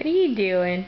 What are you doing?